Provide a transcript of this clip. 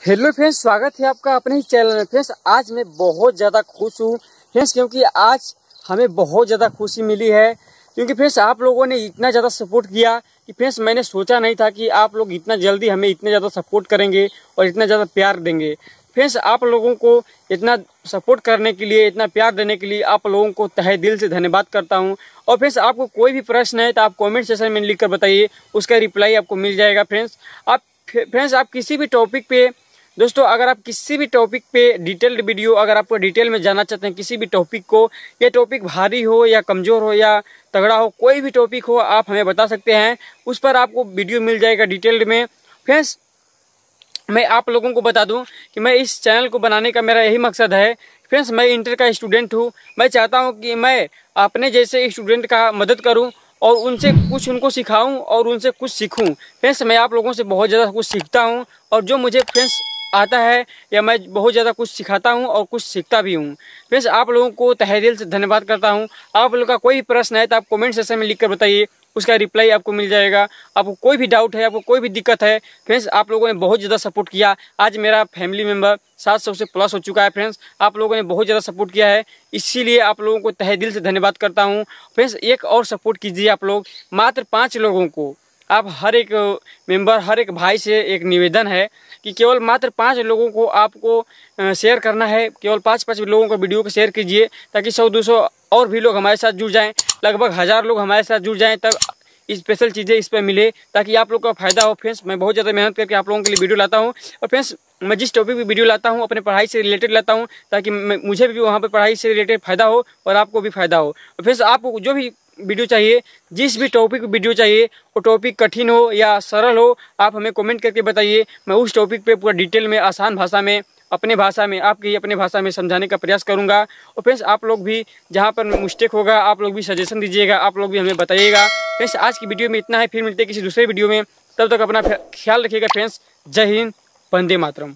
Hello friends, स्वागत है आपका अपने ही चैनल में। फ्रेंड्स, आज मैं बहुत ज़्यादा खुश हूँ। फ्रेंड्स, क्योंकि आज हमें बहुत ज़्यादा खुशी मिली है। क्योंकि फ्रेंड्स, आप लोगों ने इतना ज़्यादा सपोर्ट किया कि फ्रेंड्स, मैंने सोचा नहीं था कि आप लोग इतना जल्दी हमें इतना ज़्यादा सपोर्ट करेंगे और इतना ज़्यादा प्यार देंगे। फ्रेंड्स, आप लोगों को इतना सपोर्ट करने के लिए, इतना प्यार देने के लिए आप लोगों को तहे दिल से धन्यवाद करता हूँ। और फ्रेंड्स, आपको कोई भी प्रश्न है तो आप कमेंट सेशन में लिख बताइए। उसका रिप्लाई आपको मिल जाएगा, फ्रेंड्स। आप फ्रेंड्स, आप किसी भी टॉपिक पे दोस्तों, अगर आप किसी भी टॉपिक पे डिटेल्ड वीडियो अगर आपको डिटेल में जानना चाहते हैं किसी भी टॉपिक को, ये टॉपिक भारी हो, या कमज़ोर हो, या तगड़ा हो, कोई भी टॉपिक हो, आप हमें बता सकते हैं। उस पर आपको वीडियो मिल जाएगा डिटेल्ड में। फ्रेंड्स मैं आप लोगों को बता दूँ कि मैं इस चैनल को बनाने का मेरा यही मकसद है। फ्रेंड्स मैं इंटर का स्टूडेंट हूँ। मैं चाहता हूँ कि मैं अपने जैसे स्टूडेंट का मदद करूँ और उनसे कुछ उनको सिखाऊं और उनसे कुछ सीखूं। फ्रेंड्स मैं आप लोगों से बहुत ज़्यादा कुछ सीखता हूँ और जो मुझे फ्रेंड्स आता है, या मैं बहुत ज़्यादा कुछ सिखाता हूँ और कुछ सीखता भी हूँ। फ्रेंड्स, आप लोगों को तहे दिल से धन्यवाद करता हूँ। आप लोगों का कोई भी प्रश्न है तो आप कमेंट सेक्शन में लिख कर बताइए, उसका रिप्लाई आपको मिल जाएगा। आपको कोई भी डाउट है, आपको कोई भी दिक्कत है, फ्रेंड्स, आप लोगों ने बहुत ज़्यादा सपोर्ट किया। आज मेरा फैमिली मेंबर सात सौ से प्लस हो चुका है, फ्रेंड्स। आप लोगों ने बहुत ज़्यादा सपोर्ट किया है, इसीलिए आप लोगों को तहे दिल से धन्यवाद करता हूँ। फ्रेंड्स, एक और सपोर्ट कीजिए आप लोग, मात्र पाँच लोगों को। आप हर एक मेंबर हर एक भाई से एक निवेदन है कि केवल मात्र पाँच लोगों को आपको शेयर करना है। केवल पाँच पाँच लोगों को वीडियो को शेयर कीजिए ताकि सौ, दो सौ और भी लोग हमारे साथ जुड़ जाएँ। लगभग हज़ार लोग हमारे साथ जुड़ जाएँ तब स्पेशल चीज़ें इस पर मिले ताकि आप लोग का फ़ायदा हो। फ्रेंड्स मैं बहुत ज़्यादा मेहनत करके आप लोगों के लिए वीडियो लाता हूँ और फ्रेंड्स मैं जिस टॉपिक पे वीडियो लाता हूँ, अपने पढ़ाई से रिलेटेड लाता हूँ ताकि मुझे भी वहाँ पर पढ़ाई से रिलेटेड फ़ायदा हो और आपको भी फ़ायदा हो। और फ्रेंड्स आपको जो भी वीडियो चाहिए, जिस भी टॉपिक वीडियो चाहिए, वो टॉपिक कठिन हो या सरल हो, आप हमें कमेंट करके बताइए। मैं उस टॉपिक पे पूरा डिटेल में, आसान भाषा में, अपने भाषा में, आपकी अपने भाषा में समझाने का प्रयास करूँगा। और फ्रेंड्स आप लोग भी, जहाँ पर मिस्टेक होगा, आप लोग भी सजेशन दीजिएगा, आप लोग भी हमें बताइएगा। फ्रेंड्स आज की वीडियो में इतना है, फिर मिलते हैं किसी दूसरे वीडियो में। तब तक अपना ख्याल रखिएगा फ्रेंड्स जय हिंद, वंदे मातरम।